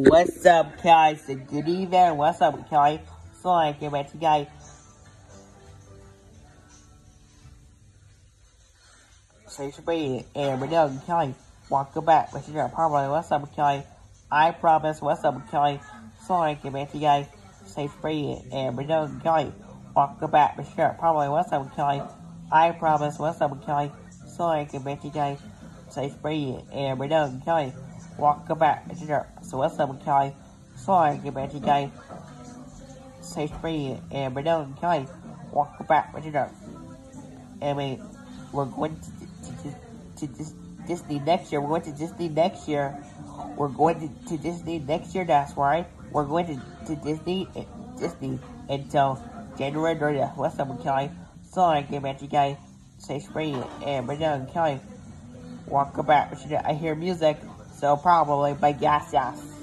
What's up, guys? Good evening. What's up, guys? So I came back to guys. Say free and we don't guys. Welcome back. But you're probably what's up, guys? I promise. What's up, guys? So I came back to guys. Say free and we don't guys. Welcome back. But you're probably what's up, guys? I promise. What's up, guys? So I came back to guys. Say free and we don't guys. Welcome back. You're so what's up, guys? So I came back to guys. Say free eh, and we don't guys. Welcome back. But you're I we're going to to, to, to Dis- Disney next year. We're going to Disney next year. We're going to, to Disney next year. That's right. We're going to, to Disney eh, Disney until January 30th. What's up, Kelley? So I get back to you guys. Say free eh, and we're done, Kelley. Welcome back. I hear music, so probably by Gas Gas.